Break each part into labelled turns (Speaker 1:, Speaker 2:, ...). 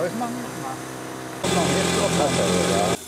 Speaker 1: Ausmachen? Mach. Aufmachen, jetzt aufmachen.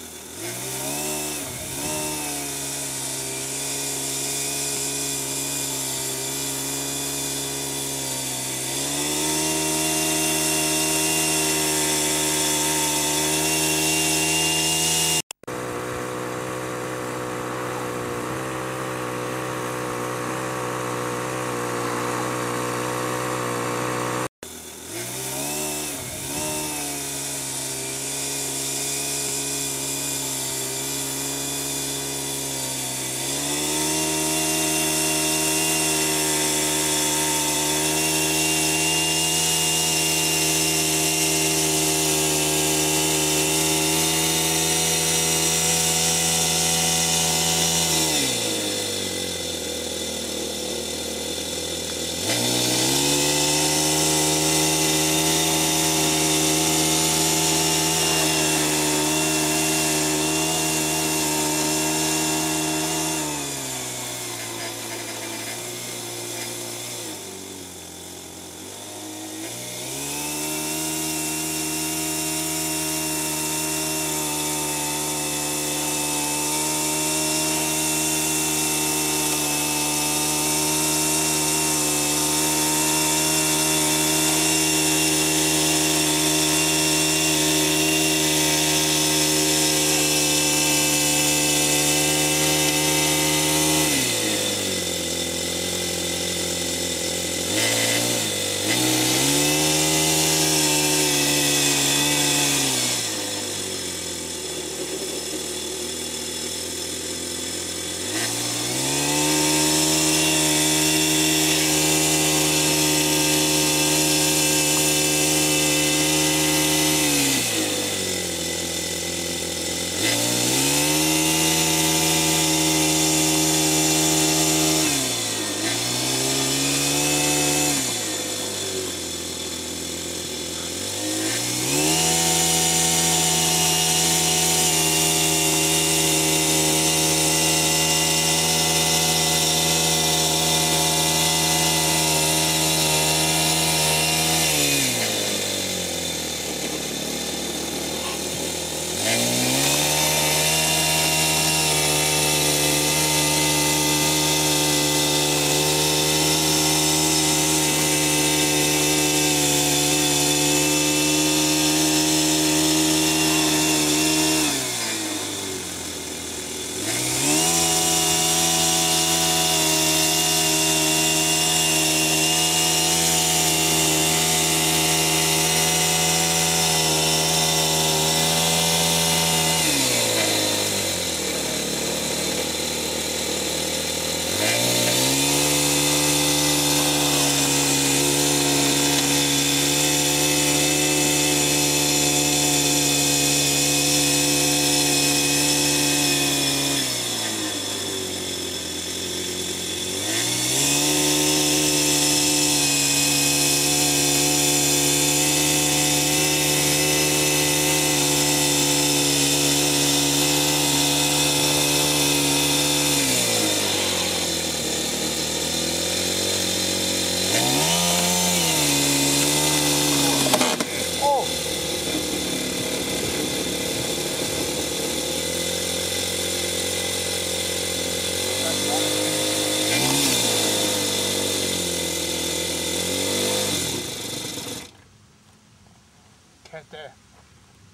Speaker 1: Kette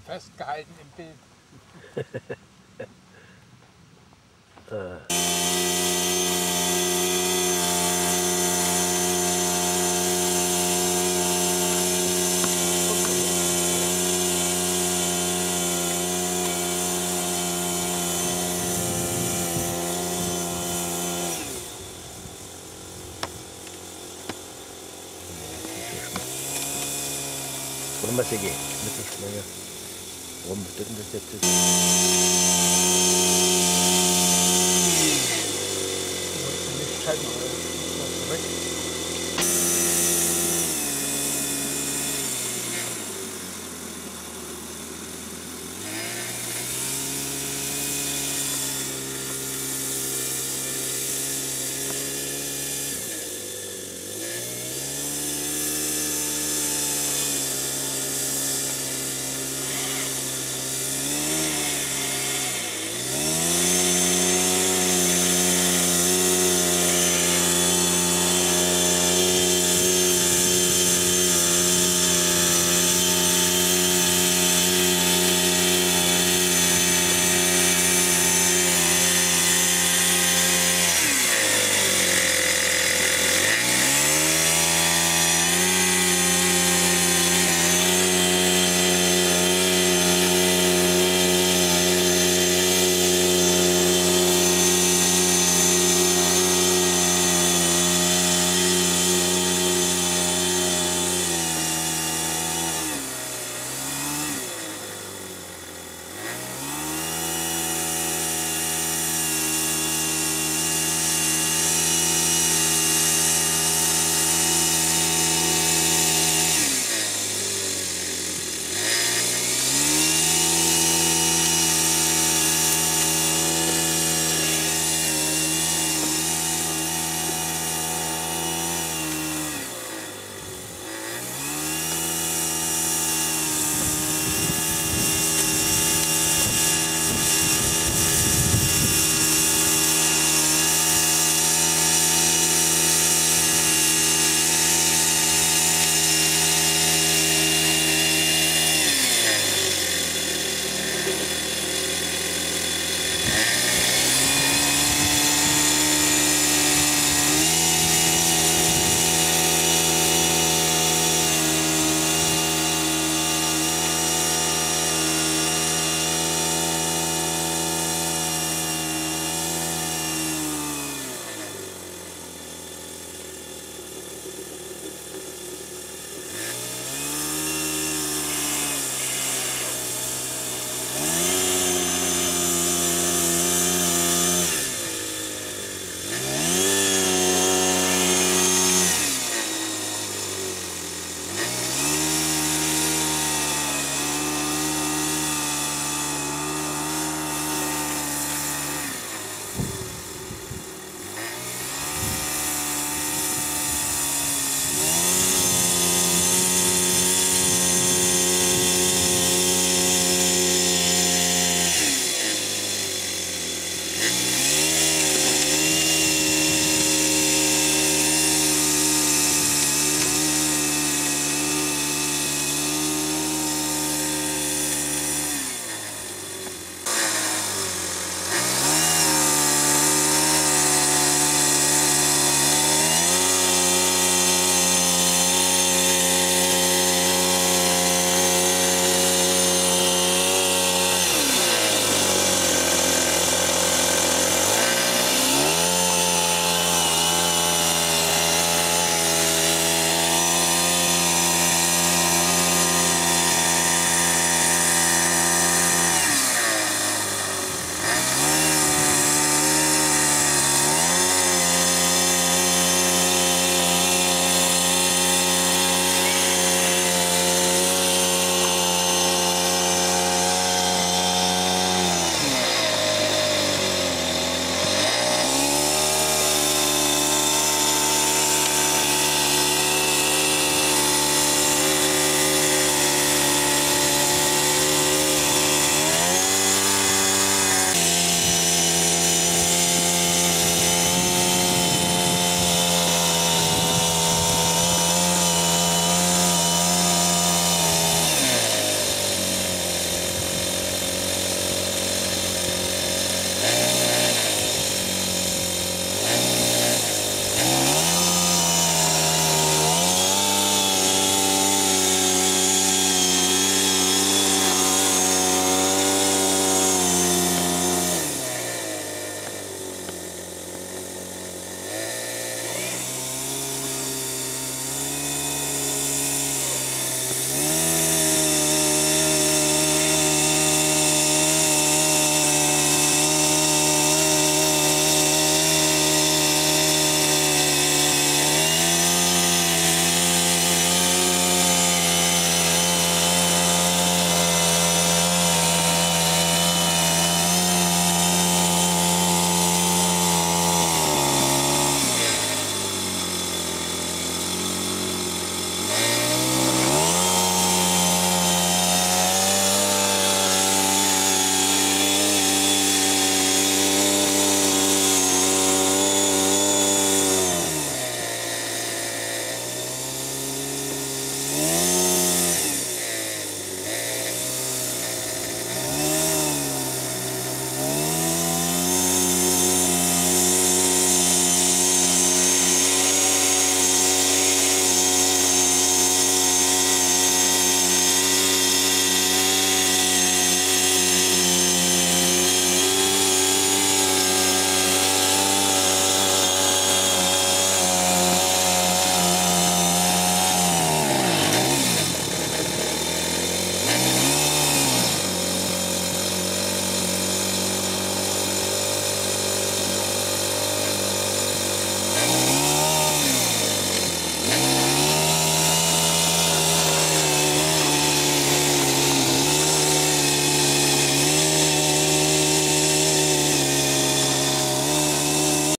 Speaker 1: festgehalten im Bild.
Speaker 2: Wollen wir sie gehen? Mittelschläge. Warum bedeutet das jetzt?
Speaker 1: Nicht schalten, aber das ist weg.